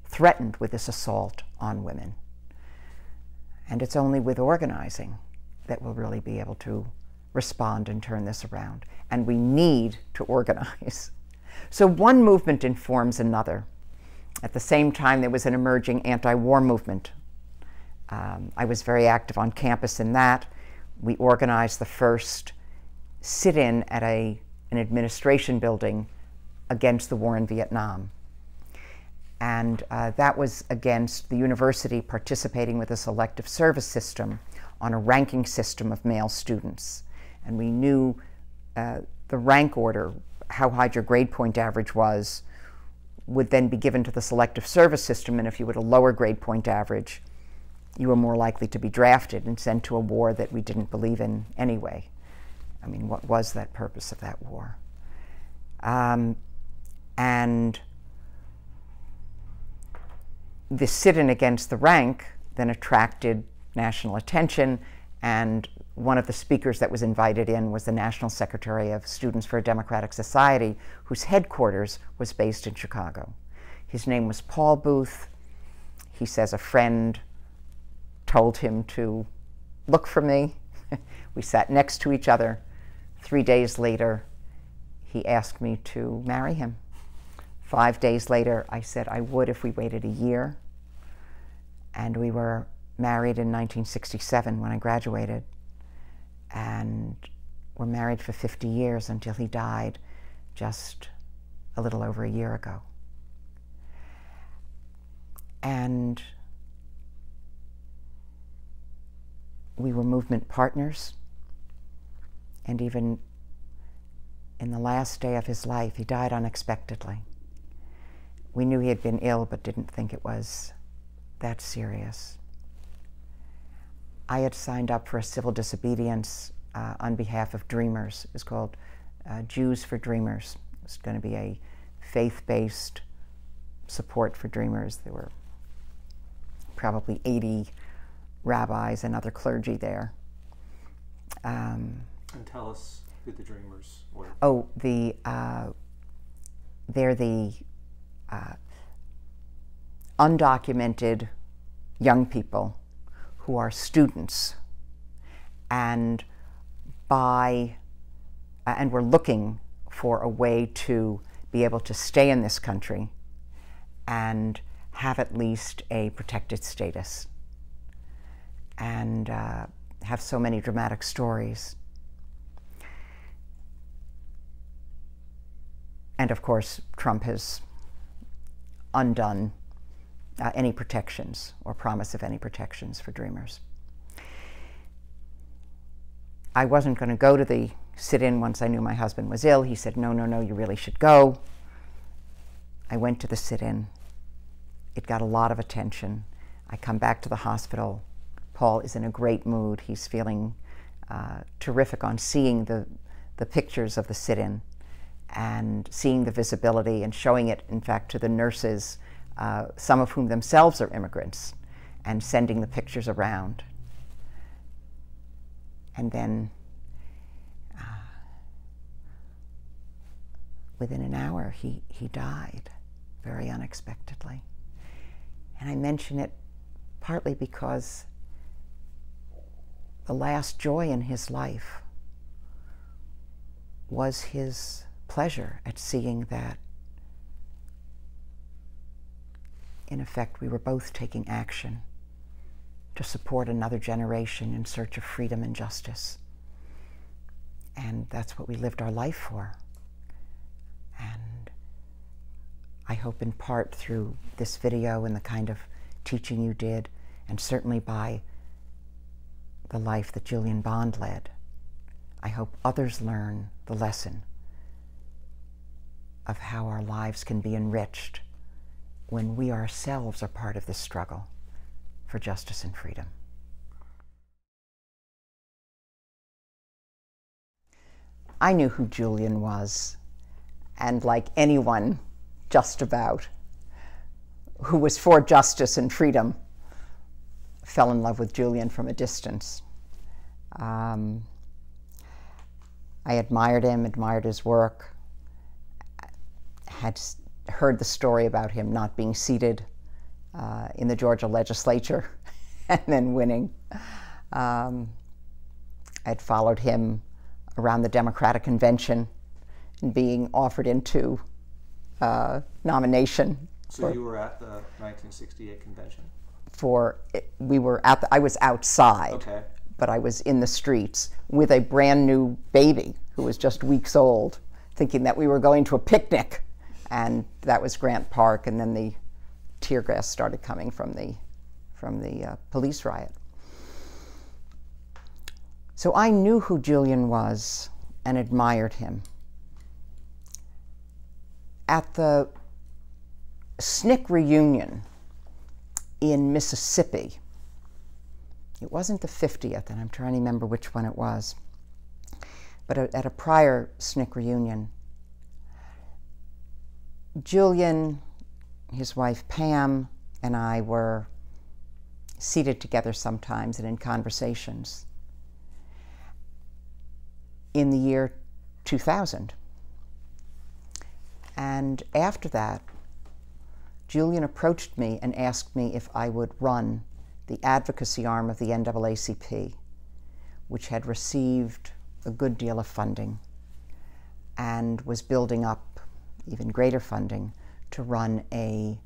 threatened with this assault on women. And it's only with organizing that we'll really be able to respond and turn this around. And we need to organize. So one movement informs another. At the same time, there was an emerging anti war movement. Um, I was very active on campus in that. We organized the first sit in at a, an administration building against the war in Vietnam. And uh, that was against the university participating with a selective service system on a ranking system of male students and we knew uh, the rank order, how high your grade point average was, would then be given to the selective service system. And if you had a lower grade point average, you were more likely to be drafted and sent to a war that we didn't believe in anyway. I mean, what was that purpose of that war? Um, and the sit in against the rank then attracted national attention and one of the speakers that was invited in was the National Secretary of Students for a Democratic Society, whose headquarters was based in Chicago. His name was Paul Booth. He says a friend told him to look for me. we sat next to each other. Three days later, he asked me to marry him. Five days later, I said I would if we waited a year. And we were married in 1967 when I graduated and were married for 50 years until he died just a little over a year ago. And we were movement partners. And even in the last day of his life, he died unexpectedly. We knew he had been ill, but didn't think it was that serious. I had signed up for a civil disobedience uh, on behalf of Dreamers. It's called uh, Jews for Dreamers. It's going to be a faith-based support for Dreamers. There were probably 80 rabbis and other clergy there. Um, and tell us who the Dreamers were. Oh, the uh, they're the uh, undocumented young people who are students and by uh, and we're looking for a way to be able to stay in this country and have at least a protected status and uh, have so many dramatic stories. And of course, Trump has undone uh, any protections or promise of any protections for Dreamers. I wasn't going to go to the sit in once I knew my husband was ill. He said, No, no, no, you really should go. I went to the sit in. It got a lot of attention. I come back to the hospital. Paul is in a great mood. He's feeling uh, terrific on seeing the, the pictures of the sit in and seeing the visibility and showing it, in fact, to the nurses uh, some of whom themselves are immigrants. and sending the pictures around. And then uh, within an hour, he, he died very unexpectedly. And I mention it partly because the last joy in his life was his pleasure at seeing that, in effect, we were both taking action to support another generation in search of freedom and justice. And that's what we lived our life for. And I hope in part through this video and the kind of teaching you did, and certainly by the life that Julian Bond led, I hope others learn the lesson of how our lives can be enriched when we ourselves are part of this struggle for justice and freedom. I knew who Julian was, and like anyone, just about, who was for justice and freedom, fell in love with Julian from a distance. Um, I admired him, admired his work, had heard the story about him not being seated uh, in the Georgia legislature and then winning. Um, I'd followed him around the Democratic convention and being offered into uh, nomination. So for, you were at the 1968 convention? For we were at the, I was outside, okay. but I was in the streets with a brand new baby who was just weeks old, thinking that we were going to a picnic, and that was Grant Park, and then the tear gas started coming from the, from the uh, police riot. So I knew who Julian was and admired him. At the SNCC reunion in Mississippi, it wasn't the 50th, and I'm trying to remember which one it was, but at a prior SNCC reunion, Julian his wife Pam and I were seated together sometimes and in conversations in the year 2000. And after that, Julian approached me and asked me if I would run the advocacy arm of the NAACP, which had received a good deal of funding and was building up even greater funding to run a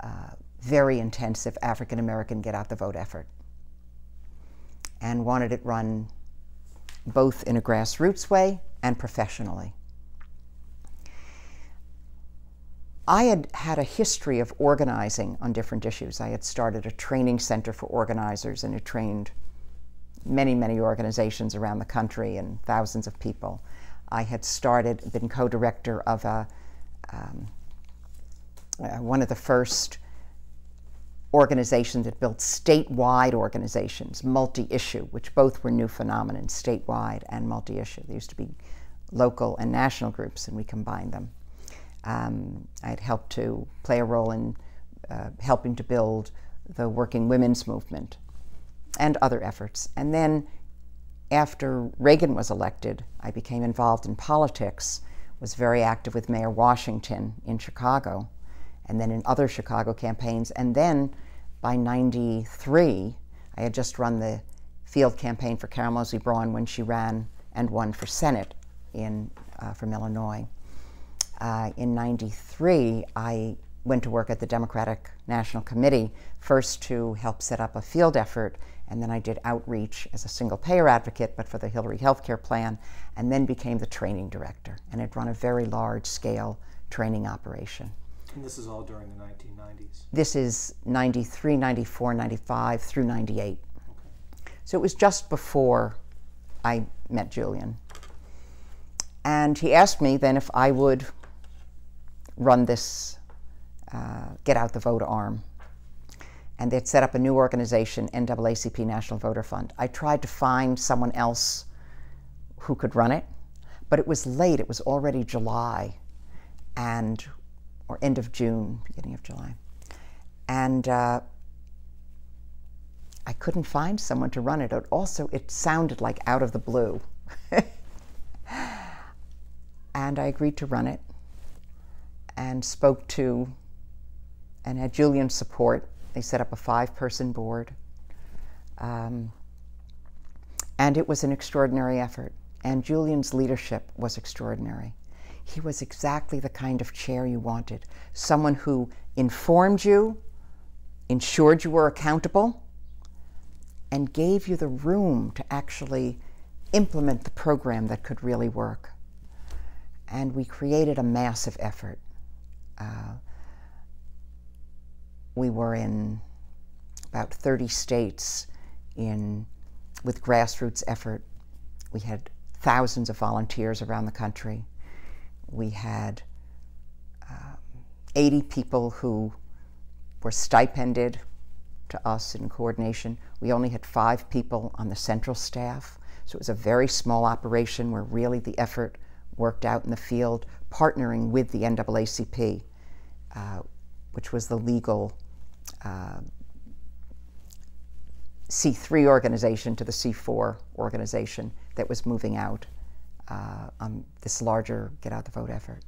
uh, very intensive African American get out the vote effort and wanted it run both in a grassroots way and professionally. I had had a history of organizing on different issues. I had started a training center for organizers and had trained many, many organizations around the country and thousands of people. I had started, been co director of a um, uh, one of the first organizations that built statewide organizations, multi-issue, which both were new phenomenon, statewide and multi-issue. There used to be local and national groups, and we combined them. Um, I had helped to play a role in uh, helping to build the working women's movement and other efforts. And then after Reagan was elected, I became involved in politics, was very active with Mayor Washington in Chicago, and then in other Chicago campaigns. And then by 93, I had just run the field campaign for Carol Moseley Braun when she ran and won for Senate in, uh, from Illinois. Uh, in 93, I went to work at the Democratic National Committee, first to help set up a field effort, and then I did outreach as a single payer advocate, but for the Hillary Healthcare Plan, and then became the training director, and had run a very large scale training operation. And this is all during the 1990s? This is 93, 94, 95 through 98. Okay. So it was just before I met Julian. And he asked me then if I would run this uh, Get Out the Vote arm. And they'd set up a new organization, NAACP National Voter Fund. I tried to find someone else who could run it, but it was late. It was already July. And or end of June, beginning of July. And uh, I couldn't find someone to run it. also, it sounded like out of the blue. and I agreed to run it and spoke to and had Julian's support. They set up a five person board. Um, and it was an extraordinary effort. And Julian's leadership was extraordinary. He was exactly the kind of chair you wanted someone who informed you, ensured you were accountable, and gave you the room to actually implement the program that could really work. And we created a massive effort. Uh, we were in about 30 states in, with grassroots effort. We had thousands of volunteers around the country. We had um, 80 people who were stipended to us in coordination. We only had five people on the central staff, so it was a very small operation where really the effort worked out in the field, partnering with the NAACP, uh, which was the legal uh, C3 organization to the C4 organization that was moving out uh, on this larger get out the vote effort.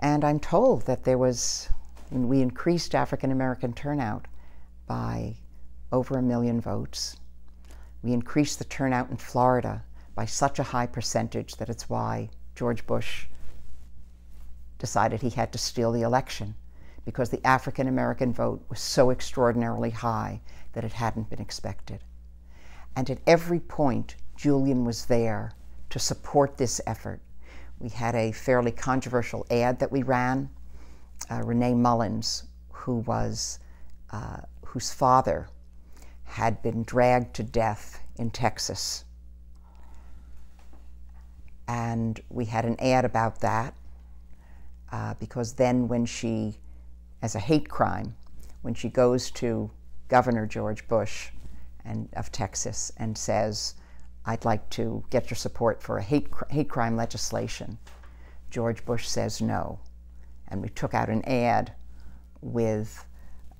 And I'm told that there was, we increased African American turnout by over a million votes. We increased the turnout in Florida by such a high percentage that it's why George Bush decided he had to steal the election because the African American vote was so extraordinarily high that it hadn't been expected. And at every point, Julian was there to support this effort. We had a fairly controversial ad that we ran. Uh, Renee Mullins, who was, uh, whose father had been dragged to death in Texas. And we had an ad about that uh, because then when she as a hate crime when she goes to Governor George Bush and, of Texas and says, I'd like to get your support for a hate, hate crime legislation. George Bush says no. And we took out an ad with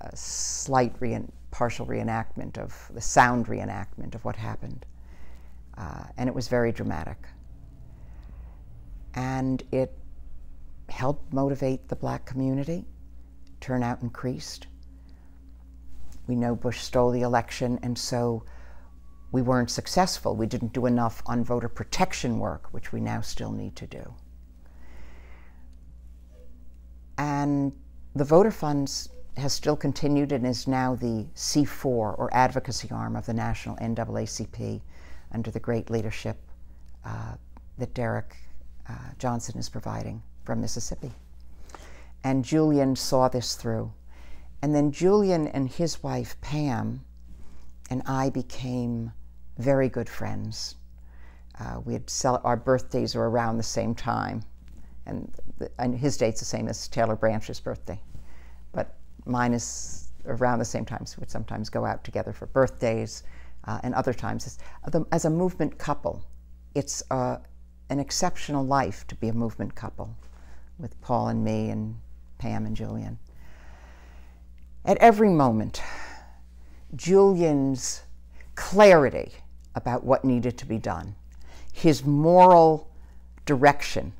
a slight re- partial reenactment of the sound reenactment of what happened. Uh, and it was very dramatic. And it helped motivate the black community turnout increased. We know Bush stole the election, and so we weren't successful. We didn't do enough on voter protection work, which we now still need to do. And the voter funds has still continued and is now the C4 or advocacy arm of the national NAACP under the great leadership uh, that Derrick uh, Johnson is providing from Mississippi. And Julian saw this through. And then Julian and his wife, Pam, and I became very good friends. Uh, we had cel- our birthdays were around the same time, and, the, and his date's the same as Taylor Branch's birthday, but mine is around the same time. So we'd sometimes go out together for birthdays, uh, and other times as, as, a movement couple. It's uh, an exceptional life to be a movement couple, with Paul and me and Pam and Julian. At every moment, Julian's clarity about what needed to be done, his moral direction.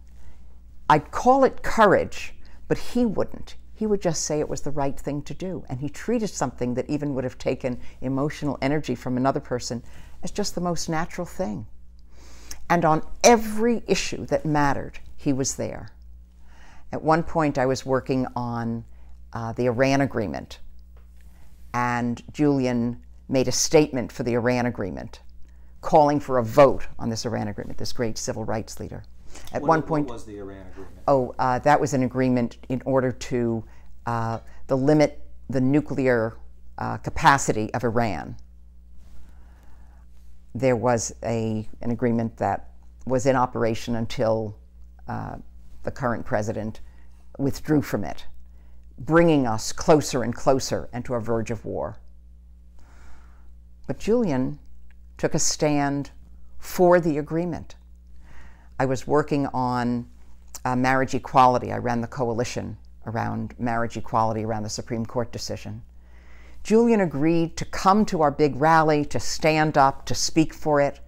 I'd call it courage, but he wouldn't. He would just say it was the right thing to do. And he treated something that even would have taken emotional energy from another person as just the most natural thing. And on every issue that mattered, he was there. At one point, I was working on uh, the Iran agreement, and Julian made a statement for the Iran agreement, calling for a vote on this Iran agreement, this great civil rights leader. At what, one point, what was the Iran agreement? Oh, uh, that was an agreement in order to uh, the limit the nuclear uh, capacity of Iran. There was a, an agreement that was in operation until uh, the current president, withdrew from it, bringing us closer and closer and to a verge of war. But Julian took a stand for the agreement. I was working on uh, marriage equality. I ran the coalition around marriage equality around the Supreme Court decision. Julian agreed to come to our big rally, to stand up, to speak for it.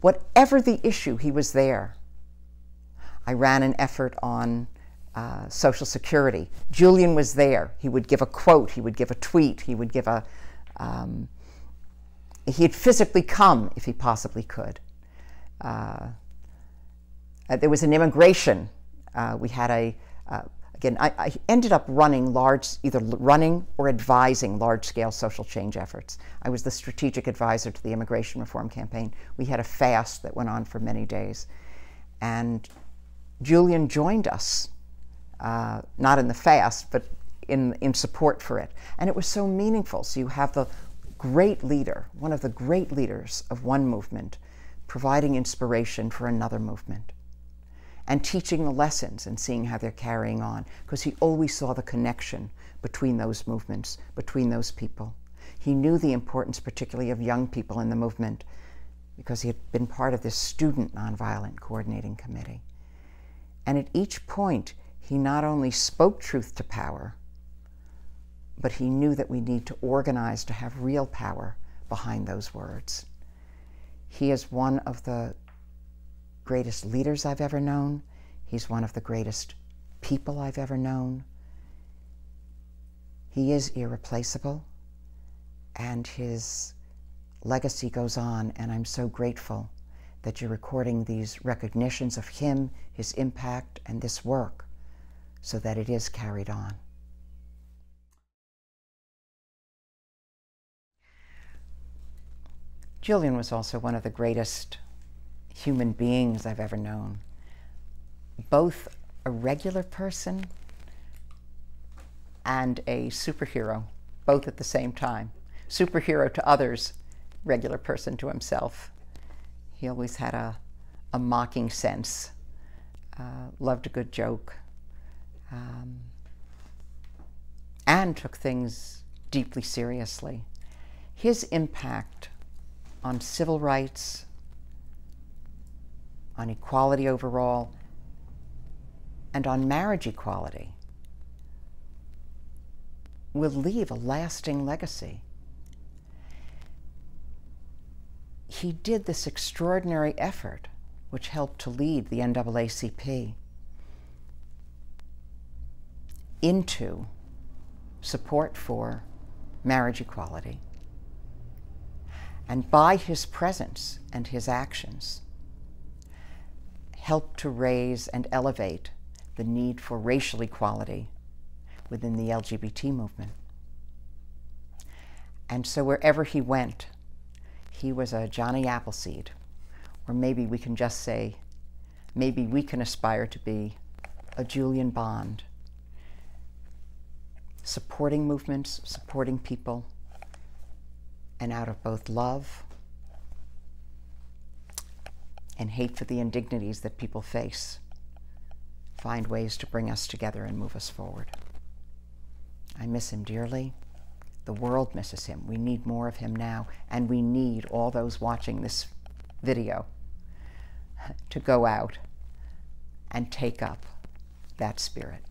Whatever the issue, he was there. I ran an effort on uh, Social Security. Julian was there. He would give a quote, he would give a tweet, he would give a. Um, he'd physically come if he possibly could. Uh, uh there was an immigration. Uh, we had a, uh, again, I, I, ended up running large, either running or advising large scale social change efforts. I was the strategic advisor to the immigration reform campaign. We had a fast that went on for many days. And Julian joined us, uh, not in the fast, but in, in support for it. And it was so meaningful. So you have the great leader, one of the great leaders of one movement, providing inspiration for another movement and teaching the lessons and seeing how they're carrying on, because he always saw the connection between those movements, between those people. He knew the importance, particularly of young people in the movement, because he had been part of this student nonviolent coordinating committee. And at each point, he not only spoke truth to power, but he knew that we need to organize to have real power behind those words. He is one of the greatest leaders I've ever known. He's one of the greatest people I've ever known. He is irreplaceable, and his legacy goes on, and I'm so grateful that you're recording these recognitions of him, his impact, and this work so that it is carried on. Julian was also one of the greatest human beings I've ever known. Both a regular person and a superhero, both at the same time. Superhero to others, regular person to himself. He always had a, a mocking sense, uh, loved a good joke, um, and took things deeply seriously. His impact on civil rights, on equality overall, and on marriage equality will leave a lasting legacy. He did this extraordinary effort, which helped to lead the NAACP into support for marriage equality. And by his presence and his actions, help to raise and elevate the need for racial equality within the LGBT movement. And so wherever he went, he was a Johnny Appleseed, or maybe we can just say, maybe we can aspire to be a Julian Bond, supporting movements, supporting people, and out of both love and hate for the indignities that people face, find ways to bring us together and move us forward. I miss him dearly. The world misses him. We need more of him now, and we need all those watching this video to go out and take up that spirit.